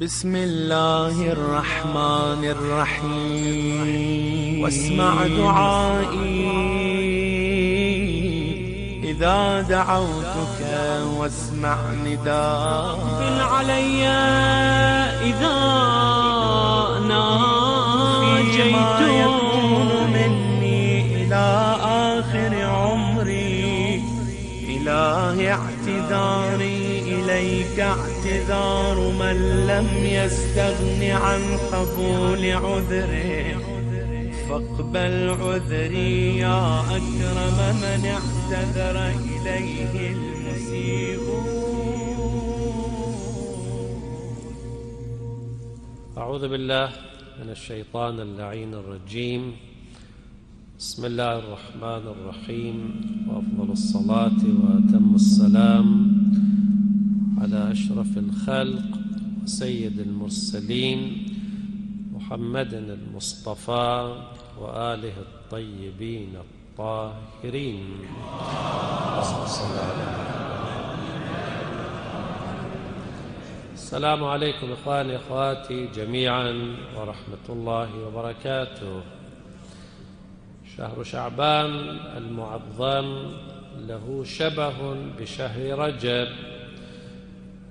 بسم الله الرحمن الرحيم. واسمع دعائي. إذا دعوتك واسمع ندائي علي إذا ناجيت يكون مني إلى آخر عمري. إلهي اعتذاري. إليك اعتذار من لم يستغن عن قبول عذره. فاقبل عذري يا أكرم من اعتذر إليه المسيء. أعوذ بالله من الشيطان اللعين الرجيم. بسم الله الرحمن الرحيم. وأفضل الصلاة وأتم السلام. على أشرف الخلق وسيد المرسلين محمد المصطفى وآله الطيبين الطاهرين. السلام عليكم إخواني أخواتي جميعا ورحمة الله وبركاته. شهر شعبان المعظم له شبه بشهر رجب.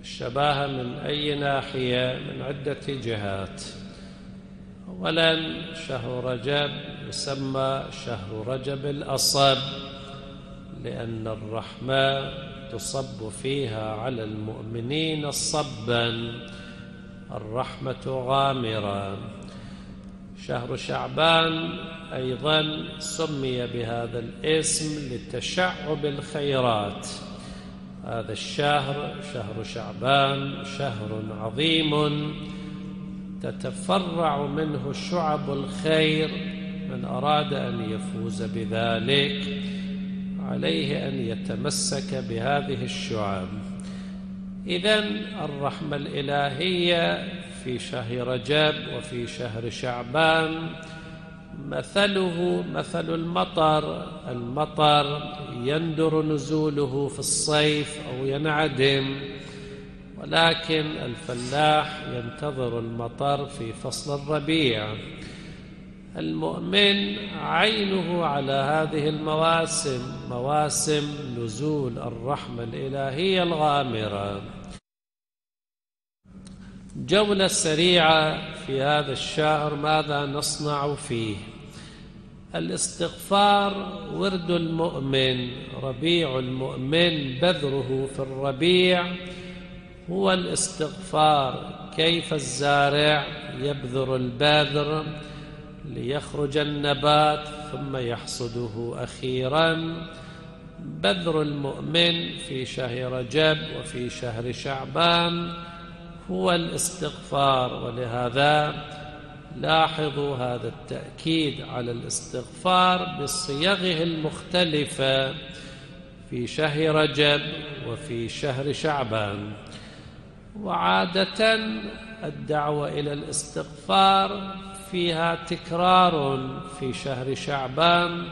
الشباهة من أي ناحية من عدة جهات. أولا شهر رجب يسمى شهر رجب الأصب لأن الرحمة تصب فيها على المؤمنين صبا الرحمة غامرة. شهر شعبان أيضا سمي بهذا الاسم لتشعب الخيرات. هذا الشهر شهر شعبان شهر عظيم. تتفرع منه شعب الخير من أراد أن يفوز بذلك عليه أن يتمسك بهذه الشعب. إذا الرحمة الإلهية في شهر رجب وفي شهر شعبان مثله مثل المطر. المطر يندر نزوله في الصيف أو ينعدم ولكن الفلاح ينتظر المطر في فصل الربيع. المؤمن عينه على هذه المواسم مواسم نزول الرحمة الإلهية الغامرة. جولة سريعة في هذا الشهر ماذا نصنع فيه؟ الاستغفار ورد المؤمن ربيع المؤمن بذره في الربيع هو الاستغفار. كيف الزارع؟ يبذر البذر ليخرج النبات ثم يحصده أخيرا. بذر المؤمن في شهر رجب وفي شهر شعبان هو الاستغفار ولهذا لاحظوا هذا التأكيد على الاستغفار بصيغه المختلفة في شهر رجب وفي شهر شعبان. وعادة الدعوة إلى الاستغفار فيها تكرار في شهر شعبان.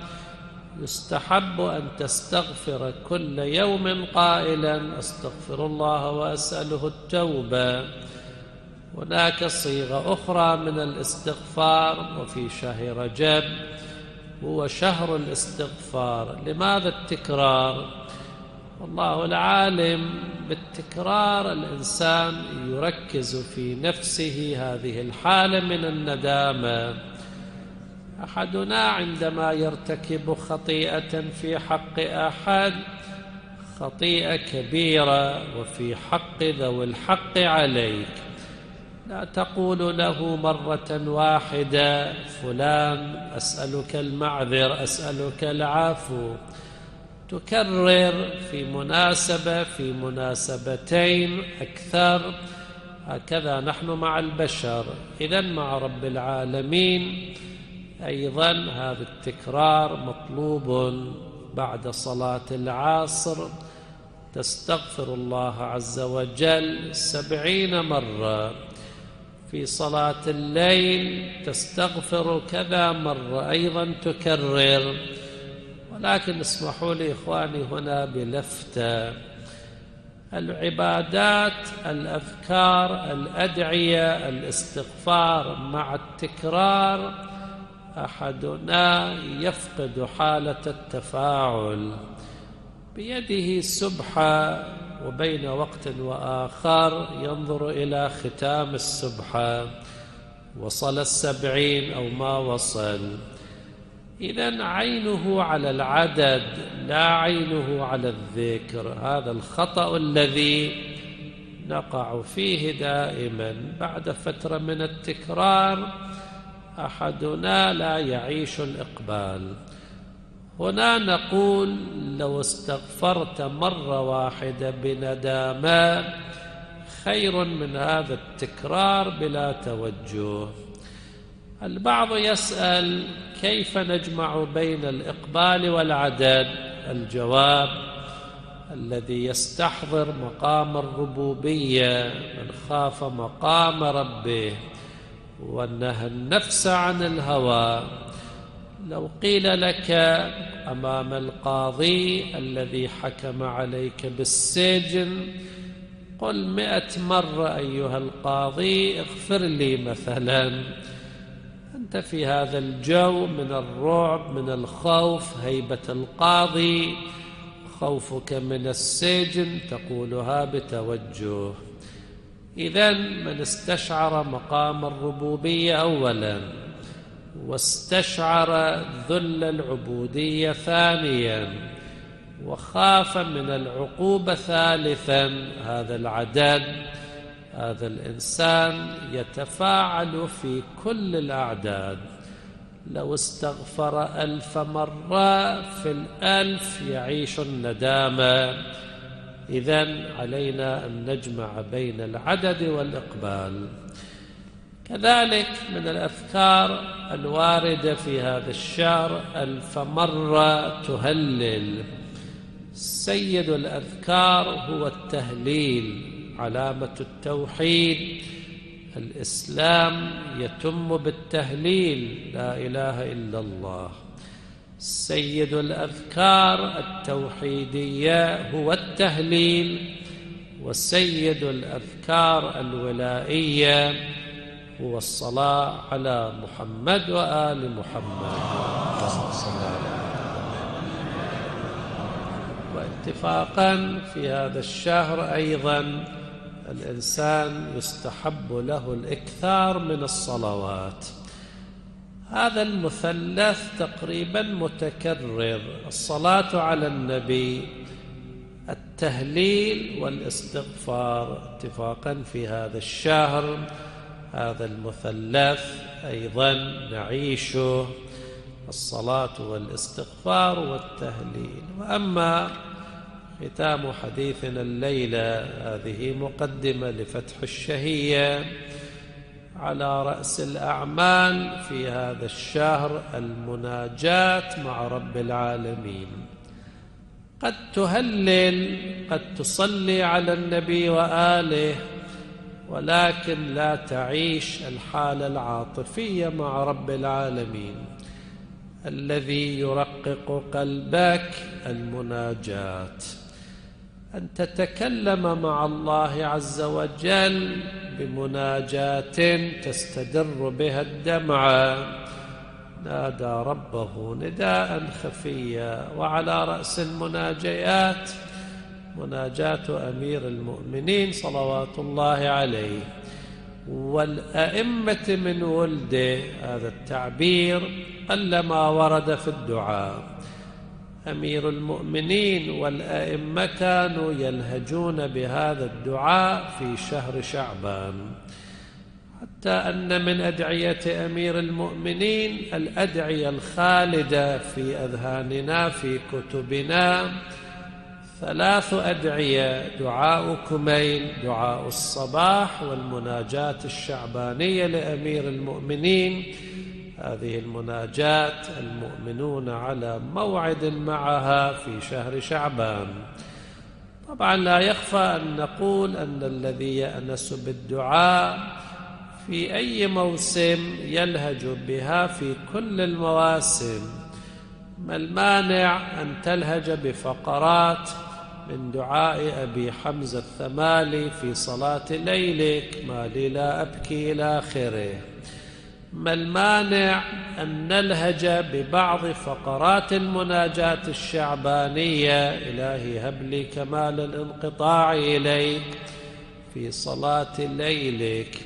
يستحب أن تستغفر كل يوم قائلا أستغفر الله وأسأله التوبة. هناك صيغة أخرى من الاستغفار وفي شهر رجب هو شهر الاستغفار. لماذا التكرار؟ والله العالم بالتكرار الإنسان يركز في نفسه. هذه الحالة من الندامة. أحدنا عندما يرتكب خطيئة في حق أحد خطيئة كبيرة وفي حق ذوي الحق عليك. لا تقول له مرة واحدة فلان أسألك المعذر أسألك العفو. تكرر في مناسبة في مناسبتين أكثر. هكذا نحن مع البشر. إذا مع رب العالمين. أيضا هذا التكرار مطلوب بعد صلاة العصر. تستغفر الله عز وجل سبعين مرة. في صلاة الليل تستغفر كذا مرة أيضا تكرر. ولكن اسمحوا لي إخواني هنا بلفتة العبادات الأذكار الأدعية الاستغفار مع التكرار أحدنا يفقد حالة التفاعل. بيده سبحة وبين وقت وآخر ينظر إلى ختام السبحة وصل السبعين أو ما وصل. إذا عينه على العدد لا عينه على الذكر. هذا الخطأ الذي نقع فيه دائما بعد فترة من التكرار. أحدنا لا يعيش الإقبال. هنا نقول لو استغفرت مرة واحدة بندامة خير من هذا التكرار بلا توجه. البعض يسأل كيف نجمع بين الإقبال والعدد؟ الجواب الذي يستحضر مقام الربوبية من خاف مقام ربه ونهى النفس عن الهوى. لو قيل لك أمام القاضي الذي حكم عليك بالسجن قل مئة مرة أيها القاضي اغفر لي مثلا. أنت في هذا الجو من الرعب من الخوف هيبة القاضي خوفك من السجن تقولها بتوجه. إذا من استشعر مقام الربوبية أولا. واستشعر ذل العبودية ثانيا وخاف من العقوبة ثالثا. هذا العدد هذا الإنسان يتفاعل في كل الأعداد. لو استغفر ألف مرة في الألف يعيش الندامة. إذا علينا أن نجمع بين العدد والإقبال. كذلك من الأذكار الواردة في هذا الشهر ألف مرة تهلل. سيد الأذكار هو التهليل علامة التوحيد. الإسلام يتم بالتهليل لا إله إلا الله. سيد الأذكار التوحيدية هو التهليل. وسيد الأذكار الولائية هو الصلاة على محمد وآل محمد. واتفاقا في هذا الشهر أيضا الإنسان يستحب له الإكثار من الصلوات. هذا المثلث تقريبا متكرر. الصلاة على النبي التهليل والإستغفار. اتفاقا في هذا الشهر هذا المثلث أيضا نعيشه الصلاة والاستغفار والتهليل. وأما ختام حديثنا الليلة هذه مقدمة لفتح الشهية على رأس الأعمال في هذا الشهر المناجاة مع رب العالمين. قد تهلل قد تصلي على النبي وآله ولكن لا تعيش الحالة العاطفية مع رب العالمين. الذي يرقق قلبك المناجات أن تتكلم مع الله عز وجل بمناجاة تستدر بها الدمعة نادى ربه نداء خفيا وعلى رأس المناجيات. مناجاة أمير المؤمنين صلوات الله عليه. والأئمة من ولده هذا التعبير قلما ورد في الدعاء. أمير المؤمنين والأئمة كانوا يلهجون بهذا الدعاء في شهر شعبان. حتى أن من أدعية أمير المؤمنين الأدعية الخالدة في أذهاننا في كتبنا ثلاث أدعية دعاء كمين دعاء الصباح والمناجاة الشعبانية لأمير المؤمنين. هذه المناجات المؤمنون على موعد معها في شهر شعبان. طبعا لا يخفى أن نقول أن الذي يأنس بالدعاء في أي موسم يلهج بها في كل المواسم. ما المانع أن تلهج بفقرات من دعاء أبي حمزة الثمالي في صلاة ليلك ما لي لا أبكي إلى آخره. ما المانع أن نلهج ببعض فقرات المناجاة الشعبانية؟ إلهي هب لي كمال الانقطاع إليك في صلاة ليلك.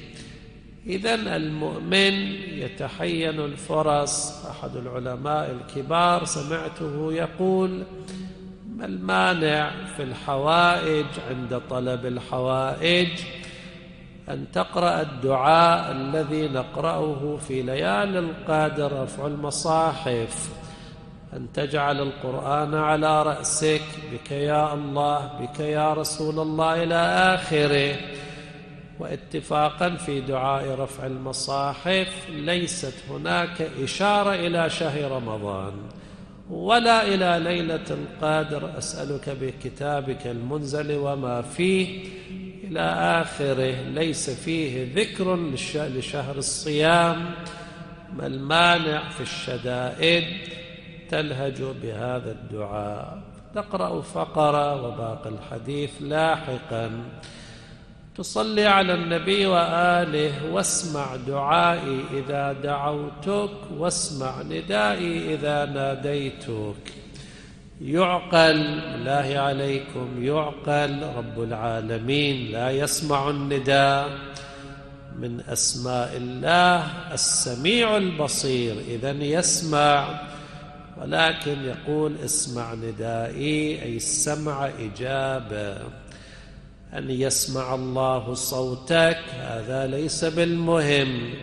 إذا المؤمن يتحين الفرص أحد العلماء الكبار سمعته يقول ما المانع في الحوائج عند طلب الحوائج أن تقرأ الدعاء الذي نقرأه في ليالي القادر رفع المصاحف أن تجعل القرآن على رأسك بك يا الله بك يا رسول الله إلى آخره. واتفاقا في دعاء رفع المصاحف ليست هناك إشارة إلى شهر رمضان. ولا إلى ليلة القادر أسألك بكتابك المنزل وما فيه. إلى آخره ليس فيه ذكر لشهر الصيام ما المانع في الشدائد تلهج بهذا الدعاء. تقرأ فقرة وباقي الحديث لاحقا. تصلي على النبي وآله واسمع دعائي إذا دعوتك واسمع ندائي إذا ناديتك. يعقل بالله عليكم يعقل رب العالمين لا يسمع النداء. من أسماء الله السميع البصير إذا يسمع ولكن يقول اسمع ندائي أي السمع إجابة. أن يسمع الله صوتك هذا ليس بالمهم.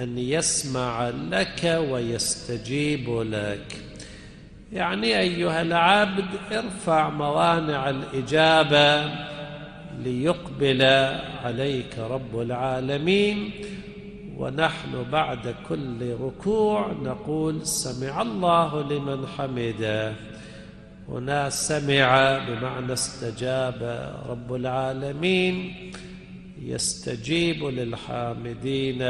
أن يسمع لك ويستجيب لك. يعني أيها العبد ارفع موانع الإجابة ليقبل عليك رب العالمين. ونحن بعد كل ركوع نقول سمع الله لمن حمده. هنا سمع بمعنى استجاب رب العالمين يستجيب للحامدين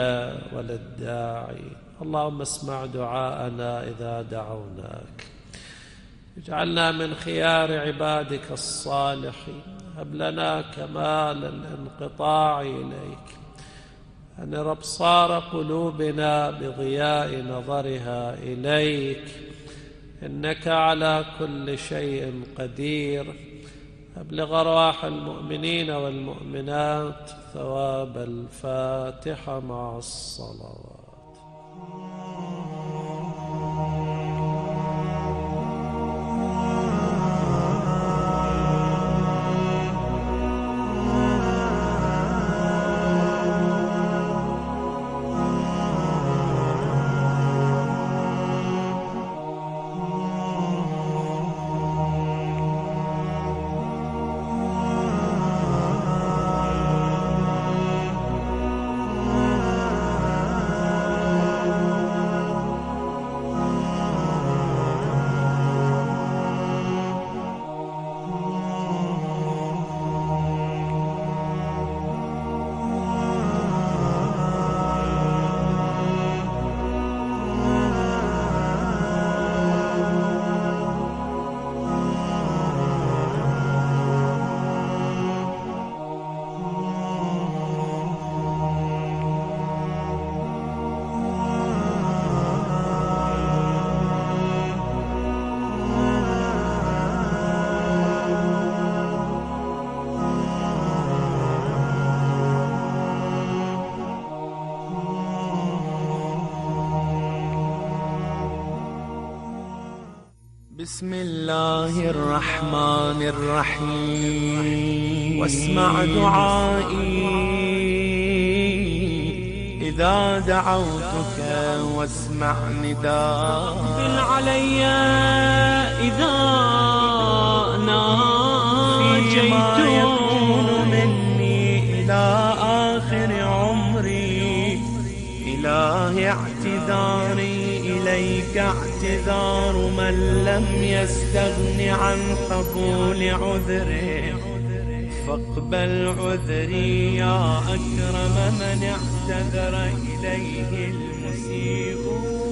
وللداعي. اللهم اسمع دعاءنا إذا دعوناك. اجعلنا من خيار عبادك الصالحين. هب لنا كمال الانقطاع إليك. أنر أبصار قلوبنا بضياء نظرها إليك. إنك على كل شيء قدير. أبلغ أرواح المؤمنين والمؤمنات ثواب الفاتحة مع الصلوات. بسم الله الرحمن الرحيم. واسمع دعائي. إذا دعوتك واسمع ندائي علي إذا ناجيت. يكون مني إلى آخر عمري. إلهي اعتذاري إليك اعتذار من لم يستغن عن قبول عذره. فاقبل عذري يا أكرم من اعتذر إليه المسيء.